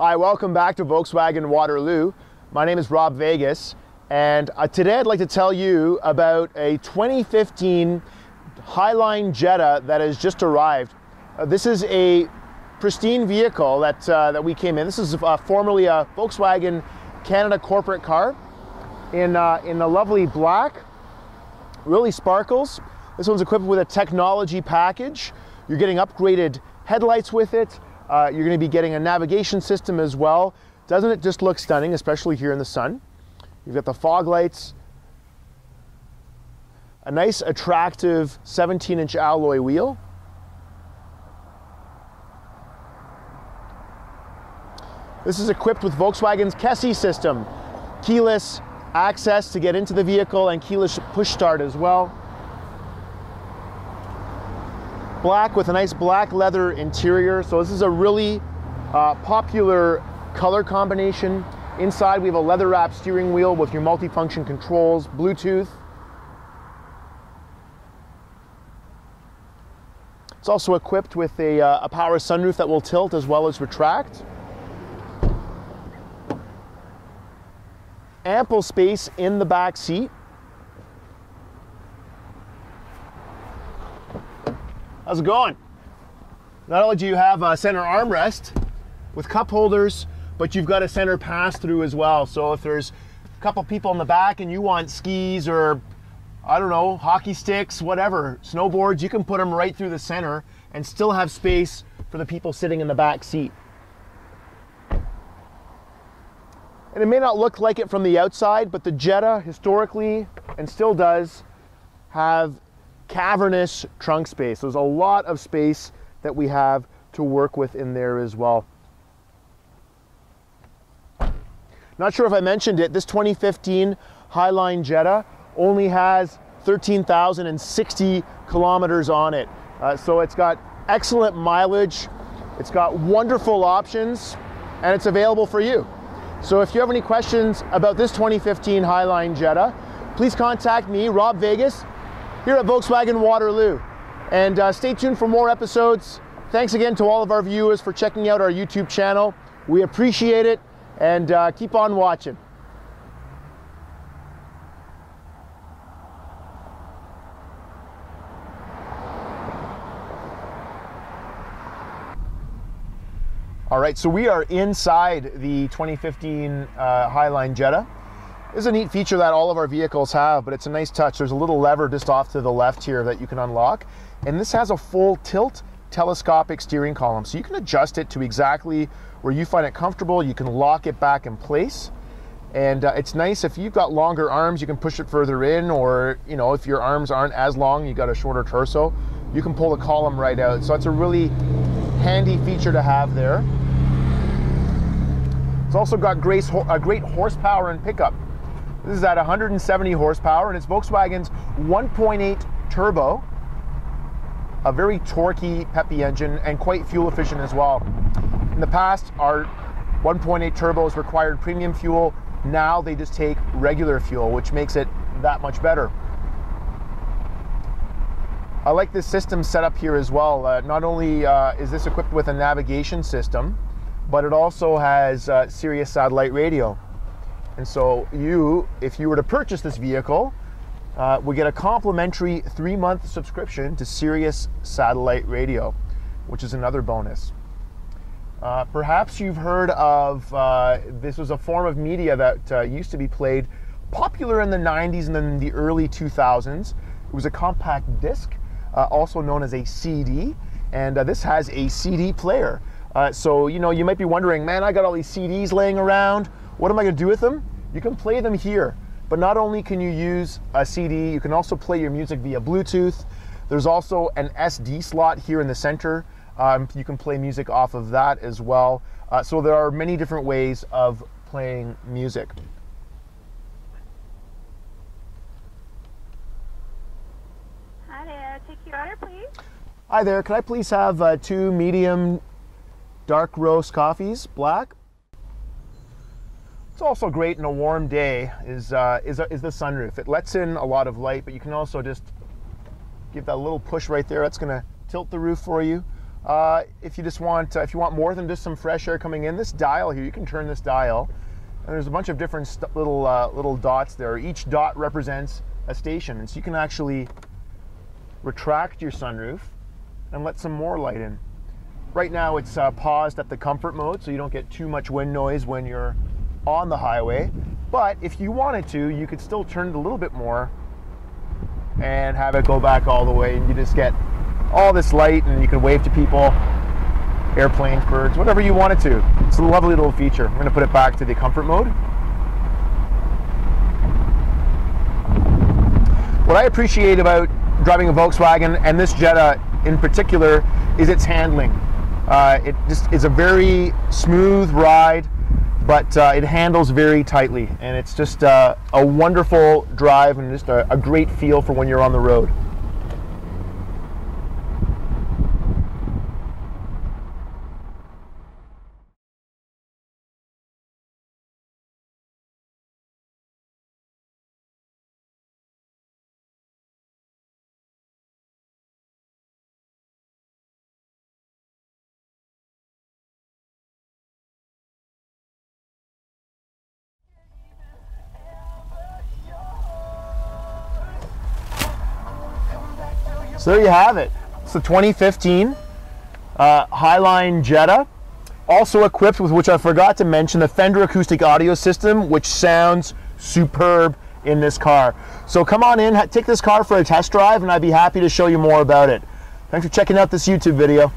Hi, welcome back to Volkswagen Waterloo. My name is Rob Vagacs, and uh, today I'd like to tell you about a 2015 Highline Jetta that has just arrived. Uh, this is a pristine vehicle that, uh, that we came in. This is uh, formerly a Volkswagen Canada corporate car in, uh, in a lovely black, really sparkles. This one's equipped with a technology package. You're getting upgraded headlights with it. Uh, you're going to be getting a navigation system as well. Doesn't it just look stunning, especially here in the sun? You've got the fog lights, a nice attractive 17 inch alloy wheel. This is equipped with Volkswagen's KESSY system, keyless access to get into the vehicle and keyless push start as well black with a nice black leather interior. So this is a really uh, popular color combination. Inside we have a leather wrapped steering wheel with your multifunction controls, Bluetooth. It's also equipped with a, uh, a power sunroof that will tilt as well as retract. Ample space in the back seat. How's it going? Not only do you have a center armrest with cup holders, but you've got a center pass through as well. So if there's a couple people in the back and you want skis or I don't know, hockey sticks, whatever, snowboards, you can put them right through the center and still have space for the people sitting in the back seat. And it may not look like it from the outside, but the Jetta historically and still does have cavernous trunk space. There's a lot of space that we have to work with in there as well. Not sure if I mentioned it, this 2015 Highline Jetta only has 13,060 kilometers on it. Uh, so it's got excellent mileage, it's got wonderful options, and it's available for you. So if you have any questions about this 2015 Highline Jetta, please contact me, Rob Vagacs, here at Volkswagen Waterloo. And uh, stay tuned for more episodes. Thanks again to all of our viewers for checking out our YouTube channel. We appreciate it and uh, keep on watching. All right, so we are inside the 2015 uh, Highline Jetta. Is a neat feature that all of our vehicles have, but it's a nice touch. There's a little lever just off to the left here that you can unlock. And this has a full tilt telescopic steering column. So you can adjust it to exactly where you find it comfortable. You can lock it back in place. And uh, it's nice if you've got longer arms, you can push it further in, or you know, if your arms aren't as long, you got a shorter torso, you can pull the column right out. So it's a really handy feature to have there. It's also got great, a great horsepower and pickup. This is at 170 horsepower and it's Volkswagen's 1.8 turbo, a very torquey, peppy engine and quite fuel efficient as well. In the past, our 1.8 turbos required premium fuel. Now they just take regular fuel, which makes it that much better. I like this system set up here as well. Uh, not only uh, is this equipped with a navigation system, but it also has uh, Sirius satellite radio. And so you, if you were to purchase this vehicle, uh, would get a complimentary three-month subscription to Sirius Satellite Radio, which is another bonus. Uh, perhaps you've heard of uh, this was a form of media that uh, used to be played popular in the 90s and then the early 2000s. It was a compact disc, uh, also known as a CD, and uh, this has a CD player. so you know you might be wondering, man, I got all these CDs laying around. What am I going to do with them? You can play them here, but not only can you use a CD, you can also play your music via Bluetooth. There's also an SD slot here in the center. Um, you can play music off of that as well. Uh, so there are many different ways of playing music. Hi there, take your order please. Hi there, can I please have uh, two medium dark roast coffees, black? It's also great in a warm day is, uh, is, is the sunroof. It lets in a lot of light, but you can also just give that little push right there. That's gonna tilt the roof for you. Uh, if you just want, uh, if you want more than just some fresh air coming in, this dial here, you can turn this dial, and there's a bunch of different little uh, little dots there. Each dot represents a station, and so you can actually retract your sunroof and let some more light in. Right now, it's uh, paused at the comfort mode, so you don't get too much wind noise when you're on the highway. But if you wanted to, you could still turn it a little bit more and have it go back all the way, and you just get all this light, and you can wave to people, airplanes, birds, whatever you wanted to. It's a lovely little feature. I'm going to put it back to the comfort mode. What I appreciate about driving a Volkswagen and this Jetta in particular is its handling. Uh, it just is a very smooth ride, but uh, it handles very tightly, and it's just uh, a wonderful drive and just a, a great feel for when you're on the road. So there you have it. It's the 2015 uh, Highline Jetta, also equipped with which I forgot to mention the Fender acoustic audio system, which sounds superb in this car. So come on in, take this car for a test drive, and I'd be happy to show you more about it. Thanks for checking out this YouTube video.